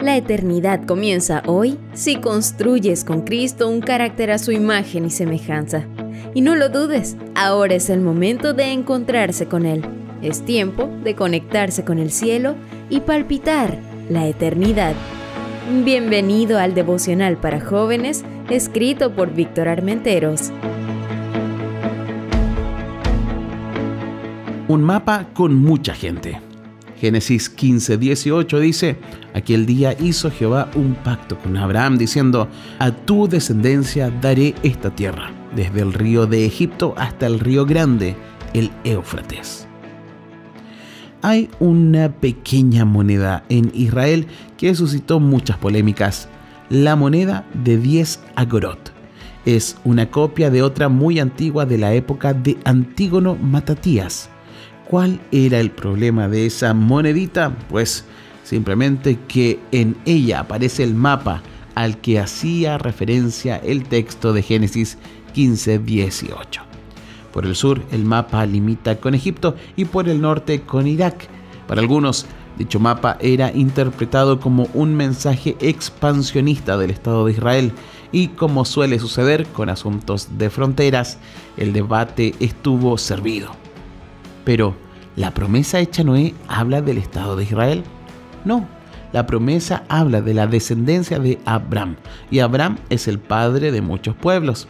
La eternidad comienza hoy si construyes con Cristo un carácter a su imagen y semejanza. Y no lo dudes, ahora es el momento de encontrarse con Él. Es tiempo de conectarse con el cielo y palpitar la eternidad. Bienvenido al devocional para jóvenes, escrito por Víctor Armenteros. Un mapa con mucha gente. Génesis 15, 18 dice, aquel día hizo Jehová un pacto con Abraham diciendo, a tu descendencia daré esta tierra, desde el río de Egipto hasta el río grande, el Éufrates. Hay una pequeña moneda en Israel que suscitó muchas polémicas, la moneda de 10 agorot. Es una copia de otra muy antigua de la época de Antígono Matatías ¿Cuál era el problema de esa monedita? Pues simplemente que en ella aparece el mapa al que hacía referencia el texto de Génesis 15-18. Por el sur el mapa limita con Egipto y por el norte con Irak. Para algunos, dicho mapa era interpretado como un mensaje expansionista del Estado de Israel y como suele suceder con asuntos de fronteras, el debate estuvo servido. Pero, ¿la promesa hecha a Noé habla del Estado de Israel? No, la promesa habla de la descendencia de Abraham, y Abraham es el padre de muchos pueblos.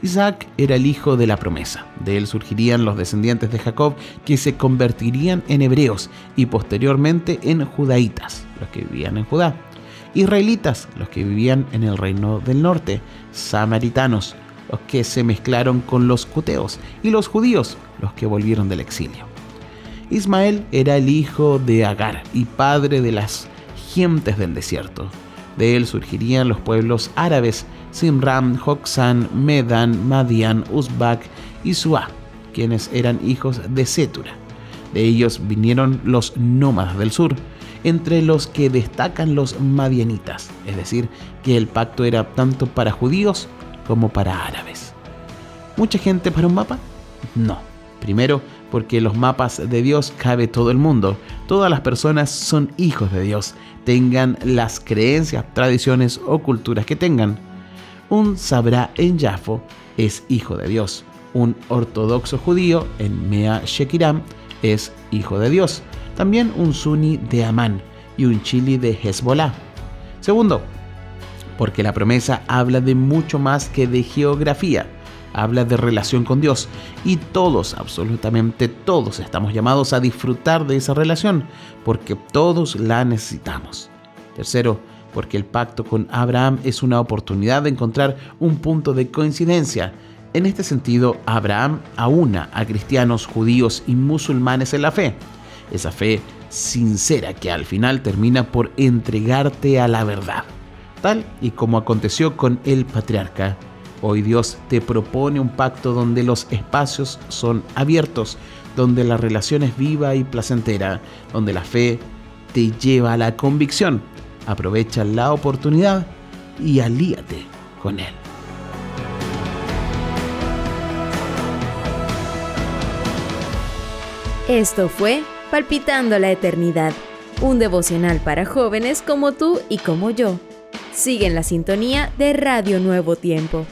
Isaac era el hijo de la promesa. De él surgirían los descendientes de Jacob que se convertirían en hebreos y posteriormente en judaítas, los que vivían en Judá. Israelitas, los que vivían en el reino del norte. Samaritanos, los que se mezclaron con los cuteos. Y los judíos, los que volvieron del exilio. Ismael era el hijo de Agar y padre de las gentes del desierto. De él surgirían los pueblos árabes Simram, Joxán, Medan, Madian, Uzbak y Suá, quienes eran hijos de Setura. De ellos vinieron los nómadas del sur, entre los que destacan los madianitas, es decir, que el pacto era tanto para judíos como para árabes. ¿Mucha gente para un mapa? No. Primero, porque los mapas de Dios cabe todo el mundo. Todas las personas son hijos de Dios, tengan las creencias, tradiciones o culturas que tengan. Un Sabrá en Jafo es hijo de Dios. Un ortodoxo judío en Mea Shekiram es hijo de Dios. También un Sunni de Amán y un Chili de Hezbollah. Segundo, porque la promesa habla de mucho más que de geografía habla de relación con Dios y todos, absolutamente todos, estamos llamados a disfrutar de esa relación porque todos la necesitamos. Tercero, porque el pacto con Abraham es una oportunidad de encontrar un punto de coincidencia. En este sentido, Abraham aúna a cristianos, judíos y musulmanes en la fe. Esa fe sincera que al final termina por entregarte a la verdad, tal y como aconteció con el patriarca Hoy Dios te propone un pacto donde los espacios son abiertos, donde la relación es viva y placentera, donde la fe te lleva a la convicción. Aprovecha la oportunidad y alíate con Él. Esto fue Palpitando la Eternidad, un devocional para jóvenes como tú y como yo. Sigue en la sintonía de Radio Nuevo Tiempo